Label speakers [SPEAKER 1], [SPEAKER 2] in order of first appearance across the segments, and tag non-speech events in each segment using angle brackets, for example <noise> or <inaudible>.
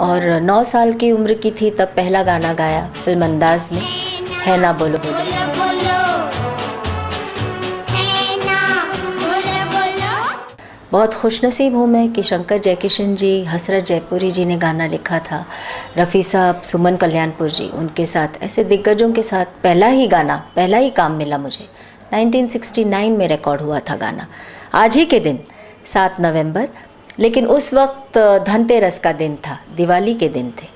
[SPEAKER 1] और नौ साल की उम्र की थी तब पहला गाना गाया फ़िल्म अंदाज में है ना बोलो बोलो। बहुत खुशनसीब हूँ मैं कि शंकर जयकिशन जी हसरत जयपुरी जी ने गाना लिखा था। रफ़ी साहब सुमन कल्याणपुर जी उनके साथ ऐसे दिग्गजों के साथ पहला ही गाना पहला ही काम मिला मुझे। 1969 में रिकॉर्ड हुआ था गाना। आज ही के दिन 7 नवंबर लेकिन उस वक्त धनतेरस का दिन था दिवाली के दिन थे।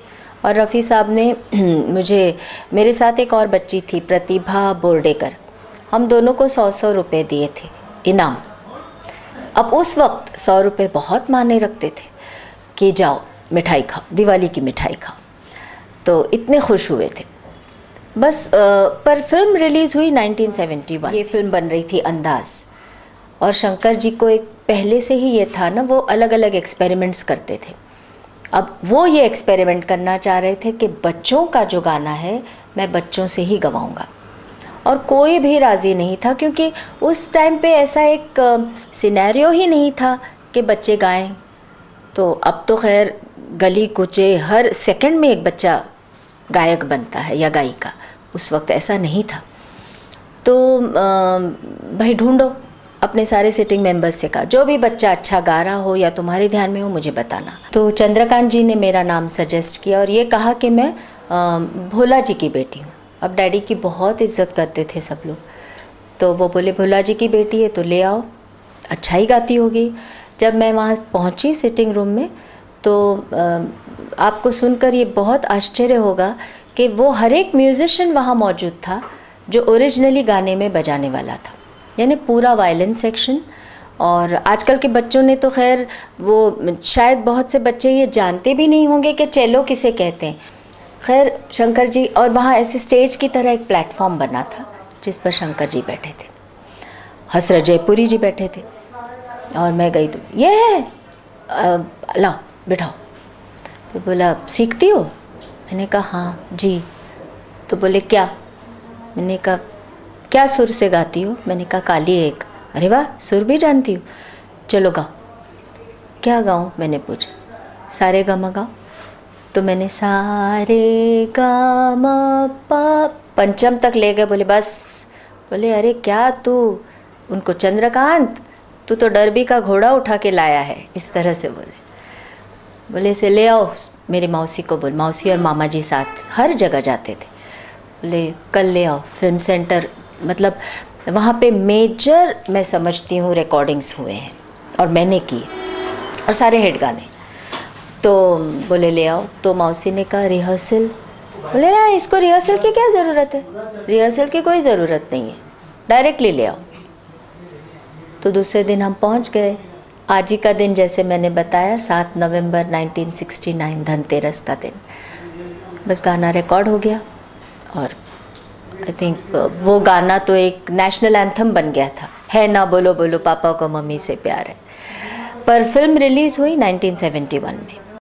[SPEAKER 1] और रफ़ी साहब ने <clears throat> मुझे मेरे साथ एक और बच्ची थी प्रतिभा बोर्डेकर। हम दोनों को सौ सौ रुपये दिए थे इनाम। अब उस वक्त सौ रुपये बहुत माने रखते थे कि जाओ मिठाई खाओ दिवाली की मिठाई खाओ। तो इतने खुश हुए थे। बस आ, पर फ़िल्म रिलीज़ हुई 1971 ये फ़िल्म बन रही थी अंदाज़। और शंकर जी को एक पहले से ही ये था ना, वो अलग अलग एक्सपेरिमेंट्स करते थे। अब वो ये एक्सपेरिमेंट करना चाह रहे थे कि बच्चों का जो गाना है, मैं बच्चों से ही गवाऊँगा। और कोई भी राज़ी नहीं था, क्योंकि उस टाइम पे ऐसा एक सिनेरियो ही नहीं था कि बच्चे गाएँ। तो अब तो खैर, गली कुचे हर सेकंड में एक बच्चा गायक बनता है या गायिका। उस वक्त ऐसा नहीं था। तो भाई ढूंढो। अपने सारे सिटिंग मेंबर्स से कहा, जो भी बच्चा अच्छा गा रहा हो या तुम्हारे ध्यान में हो, मुझे बताना। तो चंद्रकांत जी ने मेरा नाम सजेस्ट किया और ये कहा कि मैं भोला जी की बेटी हूँ। अब डैडी की बहुत इज़्ज़त करते थे सब लोग। तो वो बोले, भोला जी की बेटी है तो ले आओ। अच्छा ही गाती होगी। जब मैं वहाँ पहुँची सिटिंग रूम में तो आपको सुनकर ये बहुत आश्चर्य होगा कि वो हर एक म्यूज़िशन वहाँ मौजूद था, जो ओरिजिनली गाने में बजाने वाला था। यानी पूरा वायलेंस सेक्शन और आजकल के बच्चों ने तो खैर वो शायद बहुत से बच्चे ये जानते भी नहीं होंगे कि चेलो किसे कहते हैं। खैर, शंकर जी, और वहाँ ऐसे स्टेज की तरह एक प्लेटफॉर्म बना था, जिस पर शंकर जी बैठे थे। हसरत जयपुरी जी बैठे थे। और मैं गई तो ये है? ला बिठाओ। तो बोला, सीखती हो? मैंने कहा हाँ जी। तो बोले, क्या? मैंने कहा क्या सुर से गाती हो? मैंने कहा, काली एक। अरे वाह, सुर भी जानती हो? चलो गाओ। क्या गाऊँ? मैंने पूछा। सारे गा गाओ। तो मैंने, सारे गा पा। पंचम तक ले गए, बोले, बस। बोले, अरे क्या तू? उनको चंद्रकांत? तू तो डरबी का घोड़ा उठा के लाया है। इस तरह से बोले। बोले, इसे ले आओ। मेरी मौसी को बोल मौसी और मामा जी साथ हर जगह जाते थे। बोले, कल ले आओ, फ़िल्म सेंटर मतलब वहाँ पे मेजर मैं समझती हूँ रिकॉर्डिंग्स हुए हैं और मैंने की और सारे हिट गाने। तो बोले, ले आओ। तो मौसी ने कहा, रिहर्सल। बोले ना इसको रिहर्सल की क्या ज़रूरत है? रिहर्सल की कोई ज़रूरत नहीं है। डायरेक्टली ले आओ। तो दूसरे दिन हम पहुँच गए। आज ही का दिन, जैसे मैंने बताया, सात नवंबर 1969 धनतेरस का दिन। बस गाना रिकॉर्ड हो गया और आई थिंक वो गाना तो एक नेशनल एंथम बन गया था। है ना, बोलो बोलो, पापा को मम्मी से प्यार है। पर फ़िल्म रिलीज़ हुई 1971 में।